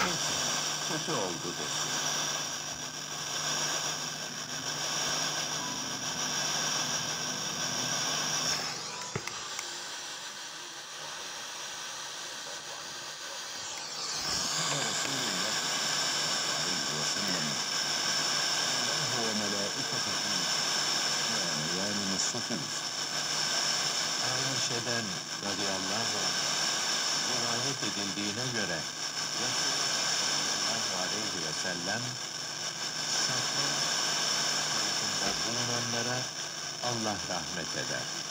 Peki, kötü oldu desin. Sufimiz. Ayşe'den radıyallahu anh rivayet edildiğine göre sellem safa tarafında bulunanlara Allah rahmet eder.